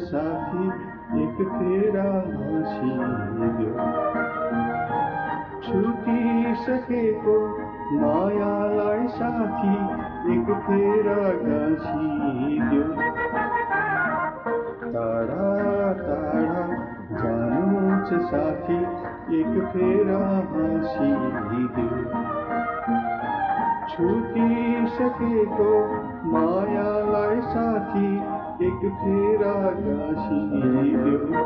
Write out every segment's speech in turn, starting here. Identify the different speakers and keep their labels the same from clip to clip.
Speaker 1: साथी एक फेरा हाँसिदेऊ छुटी सकेको मायालाई साथी एक फेरा घाँसिदेऊ टाढा टाढा छ साथी एक फेरा हाँसिदेऊ छुटिसकेको मायालाई साथी एक फेरा गाँसिदेऊ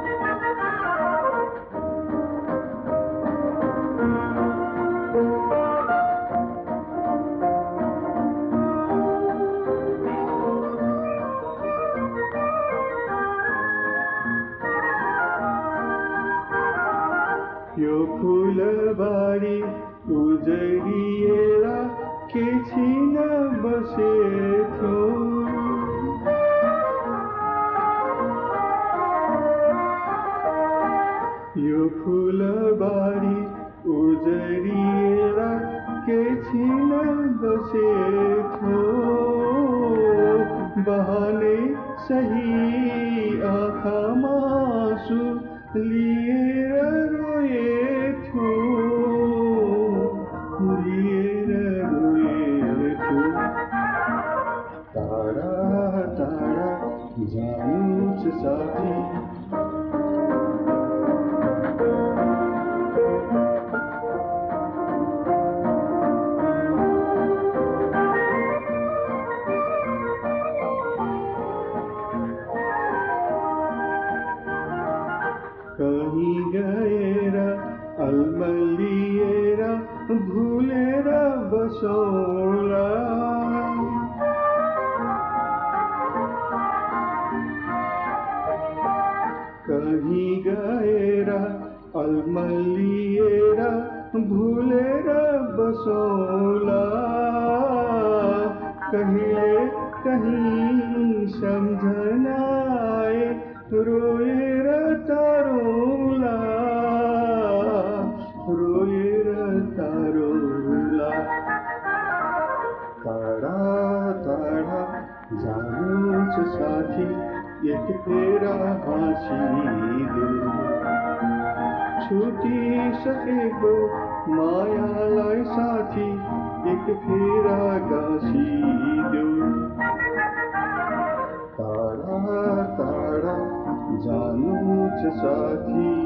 Speaker 1: यो फुलबारी उजरिएर के छिन बसेथ्यो यो फुलबारी उजरिएर के छिन बसेथ्यो बहने सही आँखामा आँसु लिएर रोएथ्यो लिएर रोएथ्यो टाढा टाढा जानु छ साथी कहीँ गएर अल्मलिएर भुलेर बसौला कहीँ गएर अल्मलिएर भुलेर बसौला कहिले कहीँ सम्झनाए रोएर तारोला रोएर तारोला टाढा टाढा जानु साथी एक फेरा हाँसिदेऊ छुटिसकेको मायालाई साथी एक फेरा गाँसिदेऊ necessity